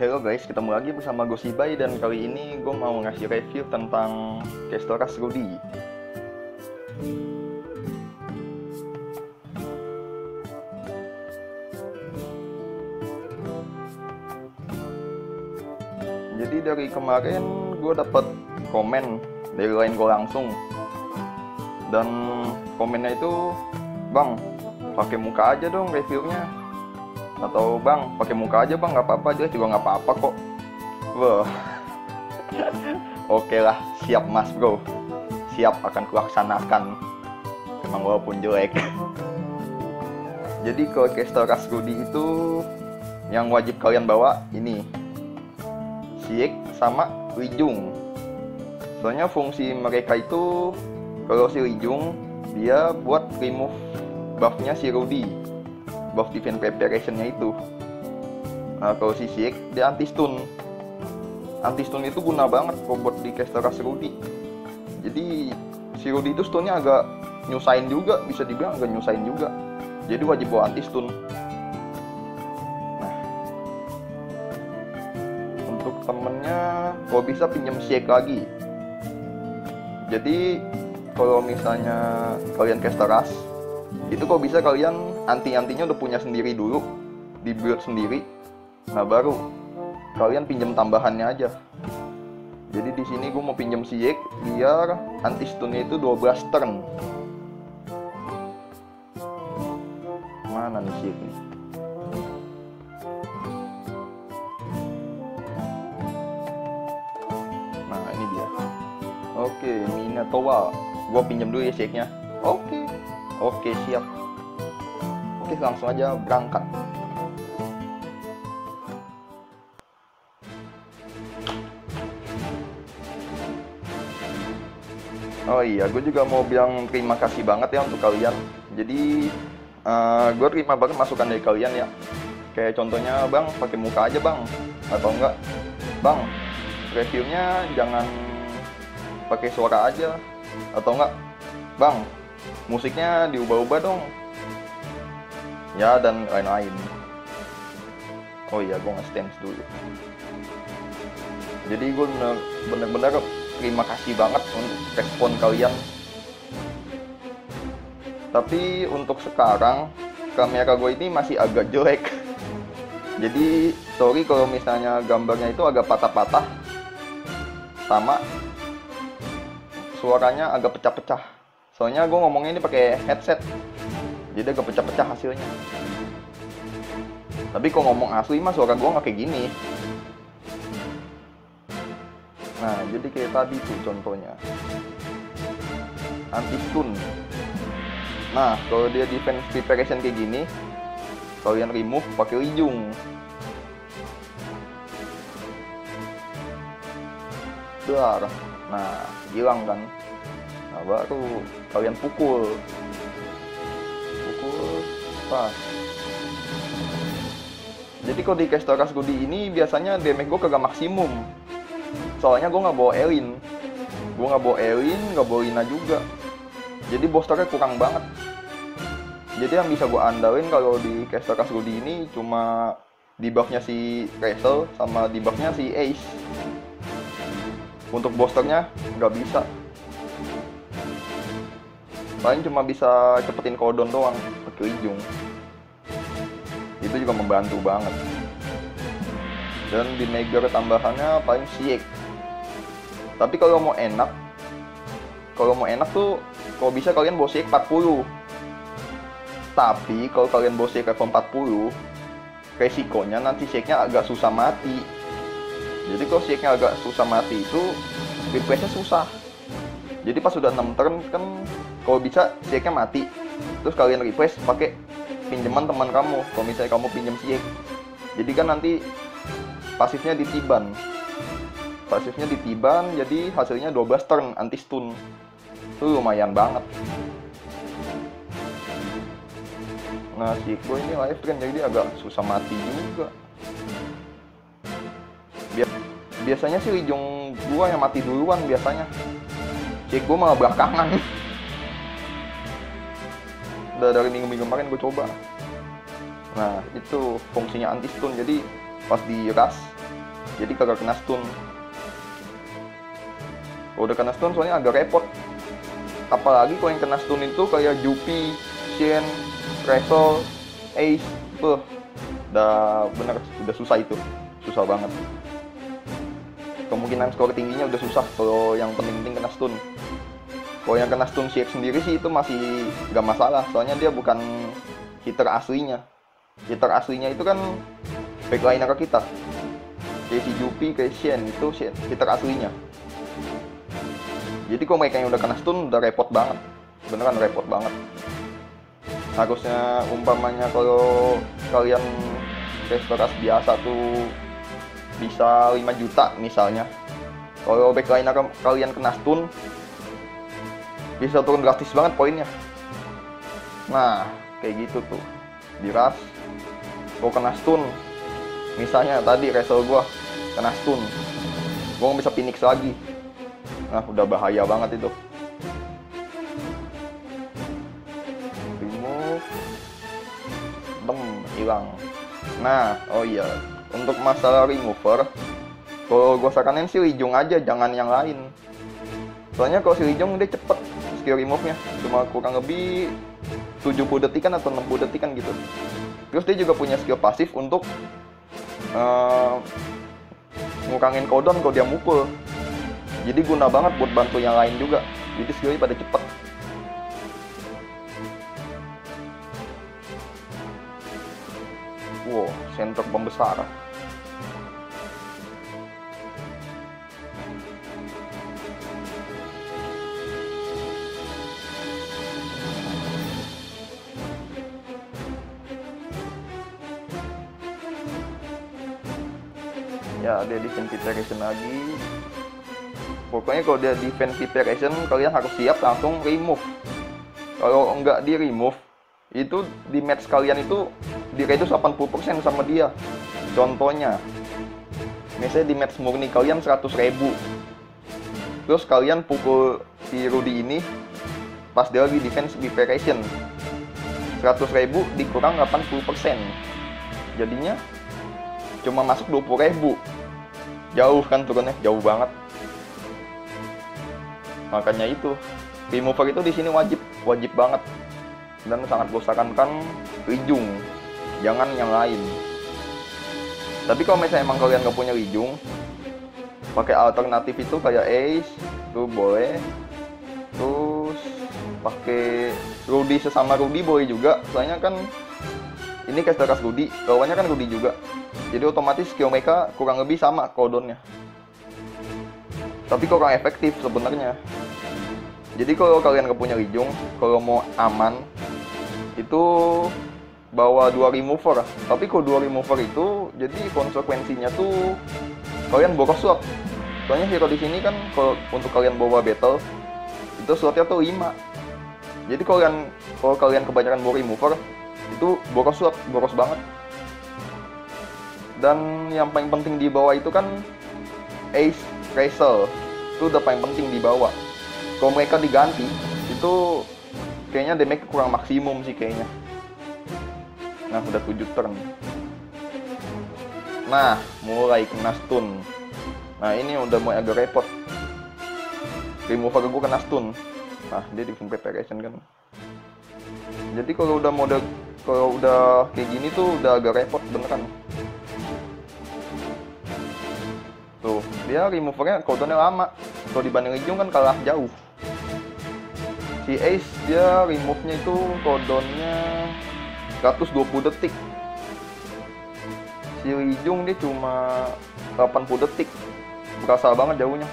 Halo guys, ketemu lagi bersama gue Sibai dan kali ini gue mau ngasih review tentang Kestoras Rudy. Jadi dari kemarin gue dapat komen dari lain gue langsung dan komennya itu bang pakai muka aja dong reviewnya atau bang. Pakai muka aja bang. Nggak apa-apa. Aja juga nggak apa-apa kok. Wah. Oke lah. Siap mas bro. Siap akan kulaksanakan memang walaupun jelek. Jadi kalau Kestoras Rudy itu yang wajib kalian bawa ini. Siek sama Lijung soalnya fungsi mereka itu kalau si Lijung dia buat remove buffnya si Rudy buff defense preparationnya itu. Nah, kalau si Siek dia anti stun. Anti stun itu guna banget buat di Kestoras Rudy. Jadi si Rudy itu stunnya agak nyusahin juga bisa dibilang agak nyusahin juga. Jadi wajib bawa anti stun. Nah untuk temennya kalau bisa pinjam Siek lagi. Jadi kalau misalnya kalian Kestoras itu kok bisa kalian anti-antinya udah punya sendiri dulu di build sendiri nah baru kalian pinjam tambahannya aja. Jadi di sini gue mau pinjam Siek biar anti stunnya itu 12 turn. Mana nih Siek nih? Nah ini dia. Oke Minatowa gue pinjam dulu ya Sieknya oke. Oke siap Langsung aja berangkat Oh iya, gue juga mau bilang terima kasih banget ya untuk kalian. Jadi uh, gue terima banget masukan dari kalian ya. Kayak contohnya bang, pakai muka aja bang, atau enggak, bang, reviewnya jangan pakai suara aja, atau enggak, bang, musiknya diubah-ubah dong ya dan lain-lain. Oh iya gue nge-stance dulu. Jadi gue bener-bener terima kasih banget untuk respon kalian. Tapi untuk sekarang kamera gue ini masih agak jelek. Jadi sorry kalau misalnya gambarnya itu agak patah-patah. Sama suaranya agak pecah-pecah. Soalnya gue ngomongnya ini pakai headset jadi agak pecah-pecah hasilnya. Tapi kok ngomong asli mah suara gue nggak kayak gini. Nah jadi kayak tadi tuh contohnya. Anti stun nah kalau dia defense preparation kayak gini kalian remove pakai lijung dar. Nah hilang kan? Nah baru kalian pukul pas. Jadi kalau di Kestoras Gudi ini biasanya damage gue kagak maksimum. Soalnya gue nggak bawa Elin. Gue nggak bawa Elin nggak bawa Lina juga. Jadi boosternya kurang banget. Jadi yang bisa gue andalin kalau di Kestoras Gudi ini cuma debuffnya si Wrestle sama debuffnya si Ace. Untuk boosternya nggak bisa. Paling cuma bisa cepetin kodon doang ujung. Itu juga membantu banget. Dan di Neger tambahannya paling siek tapi kalau mau enak kalau mau enak tuh kalau bisa kalian bawa siek 40 tapi kalau kalian bawa siek level 40 resikonya nanti sieknya agak susah mati. Jadi kalau sieknya agak susah mati itu replace susah. Jadi pas sudah 6 turn kan kalau bisa sieknya mati terus kalian request pakai pinjaman teman kamu kalau misalnya kamu pinjam siek jadi kan nanti pasifnya ditiban. Pasifnya ditiban jadi hasilnya 12 turn anti stun. Itu lumayan banget. Nah si gue ini live stream jadi agak susah mati juga. Biasanya sih ujung gua yang mati duluan biasanya. Cek gue malah belakangan udah dari minggu-minggu kemarin gue coba. Nah itu fungsinya anti stun jadi pas di rush jadi kagak kena stun. Kalau udah kena stun soalnya agak repot. Apalagi kalau yang kena stun itu kayak Jupi, Shen, Wrestle, Ace. Tuh udah bener udah susah itu. Susah banget. Kemungkinan skor tingginya udah susah kalau yang penting-penting kena stun kalau yang kena stun shake sendiri sih itu masih gak masalah soalnya dia bukan hitter aslinya. Hitter aslinya itu kan backliner kita. Kayak si Jupi, kayak Shen itu hitter aslinya. Jadi kalau mereka yang udah kena stun udah repot banget. Beneran repot banget. Harusnya umpamanya kalau kalian casteras biasa tuh bisa 5 juta misalnya. Kalau backliner kalian kena stun bisa turun gratis banget poinnya. Nah kayak gitu tuh. Diras gua kena stun. Misalnya tadi wrestle gua kena stun. Gua bisa phoenix lagi. Nah udah bahaya banget itu. Remove dem hilang. Nah oh iya. Untuk masalah remover kalau gue saranin sih Lijung aja jangan yang lain. Soalnya kalau si Lijung dia cepet skill remove nya cuma kurang lebih 70 detikan atau 60 detikan gitu. Terus dia juga punya skill pasif untuk uh, ngurangin cooldown kalau dia mukul. Jadi guna banget buat bantu yang lain juga. Jadi skillnya pada cepet. Wow center pembesar ya dia defense preparation lagi. Pokoknya kalau dia defense preparation kalian harus siap langsung remove. Kalau enggak di remove itu di match kalian itu di reduce 80% sama dia. Contohnya misalnya di match murni kalian 100 ribu. Terus kalian pukul si Rudy ini pas dia lagi defense preparation 100 ribu dikurang 80% jadinya cuma masuk 20 ribu jauh kan turunnya jauh banget. Makanya itu remover itu di sini wajib wajib banget. Dan sangat gue sarankan Lijung jangan yang lain. Tapi kalau misalnya emang kalian gak punya Lijung pakai alternatif itu kayak Ace tuh boleh. Terus pakai Rudy sesama Rudy boleh juga soalnya kan ini caster Rudy lawannya kan Rudy juga jadi otomatis skill mereka kurang lebih sama cooldownnya tapi kurang efektif sebenarnya. Jadi kalau kalian gak punya Lijung kalau mau aman itu bawa dua remover. Tapi kalau dua remover itu jadi konsekuensinya tuh kalian boros slot. Soalnya hero di sini kan kalau untuk kalian bawa battle itu slotnya tuh 5 jadi kalian kalau kalian kebanyakan bawa remover itu boros slot boros banget dan yang paling penting dibawa itu kan Ace Racer itu udah paling penting dibawa kalau mereka diganti itu kayaknya damage kurang maksimum sih kayaknya. Nah udah 7 turn. Nah mulai kena stun. Nah ini udah mulai agak repot. Remover gue kena stun. Nah dia di preparation kan. Jadi kalau udah mode kalau udah kayak gini tuh udah agak repot beneran dia removernya cooldownnya lama. Kalau dibanding Lijung kan kalah jauh. Si Ace dia remove-nya itu cooldownnya 120 detik. Si Lijung dia cuma 80 detik. Berasa banget jauhnya.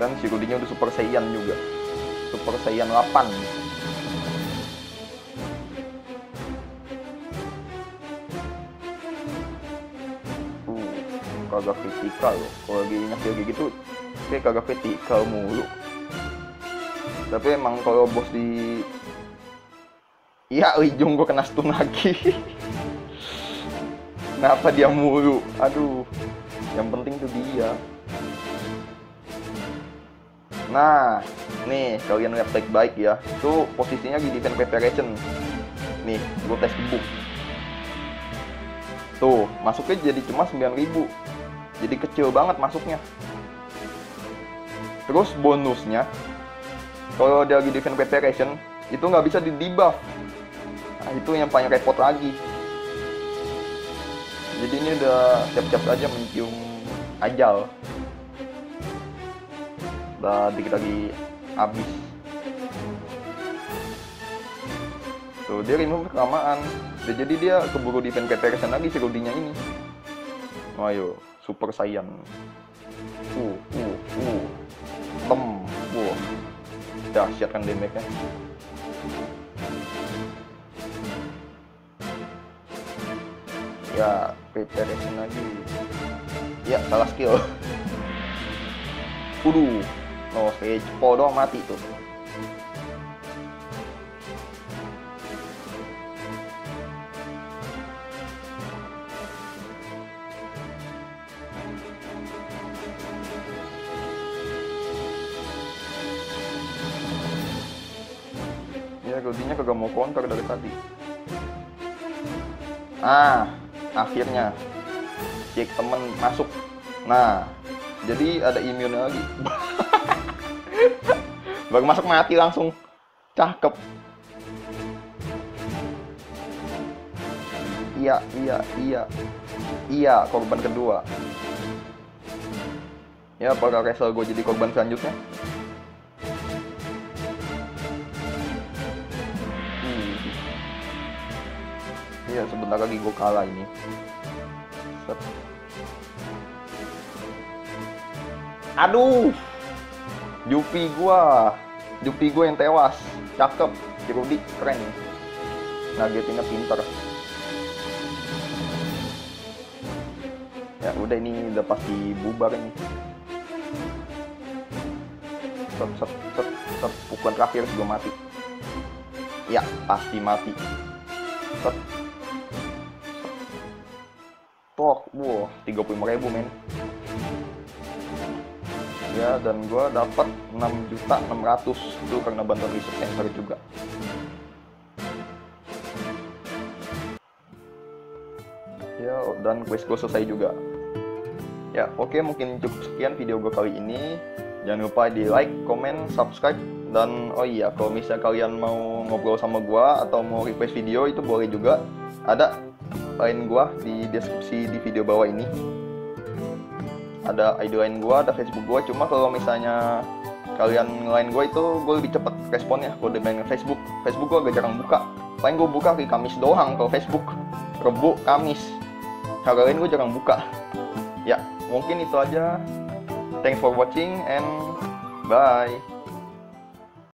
Dan si Rudinya udah Super Saiyan juga. Super Saiyan 8 kagak kritikal loh. Kalau lagi kayak gitu kayak kagak kritikal mulu. Tapi emang kalau bos di iya ujung gue kena stun lagi. Kenapa dia mulu? Aduh yang penting tuh dia. Nah nih kalian lihat baik-baik ya. Itu posisinya di defense preparation. Nih gue tes gebuk tuh masuknya jadi cuma 9000 jadi kecil banget masuknya. Terus bonusnya kalau dia lagi defense preparation itu nggak bisa di debuff. Nah itu yang paling repot lagi. Jadi ini udah siap-siap aja mencium ajal. Udah dikit lagi habis. Tuh dia remove kelamaan. Jadi dia keburu defense preparation lagi si Rudinya ini. Oh, ayo super saiyan. Uh uh uh tem wah dahsyat kan damage-nya ya preparation lagi. Ya salah skill. Waduh, no stage po doang mati tuh. Ya, Godinya kagak mau dari tadi. Ah, akhirnya cek temen masuk. Nah, jadi ada imun lagi. Baru masuk mati langsung. Cakep. Iya, iya, iya. Iya, korban kedua. Ya, apakah Wrestle gue jadi korban selanjutnya? Iya, sebentar lagi gue kalah ini. Set. Aduh. Jupi gua. Jupi gua yang tewas. Cakep. Si Rudy keren. Nagetinnya pinter. Ya udah ini udah pasti bubar ini. Set, set, set, set. Pukulan terakhir sebelum mati. Ya, pasti mati. Set. Tok, wow, 35 ribu men. Ya dan gue dapat 6 juta 600 itu karena bantuan research center juga. Ya dan quest gue selesai juga. Ya oke mungkin cukup sekian video gue kali ini. Jangan lupa di like, comment, subscribe dan oh iya kalau misalnya kalian mau ngobrol sama gue atau mau request video itu boleh juga. Ada line gue di deskripsi di video bawah ini ada ID line gue, ada Facebook gue. Cuma kalau misalnya kalian line gue itu gue lebih cepet responnya kalau main Facebook. Facebook gue agak jarang buka. Paling gue buka di Kamis doang kalau Facebook. Rebu, Kamis. Hal lain gue jarang buka. Ya, mungkin itu aja. Thanks for watching and bye.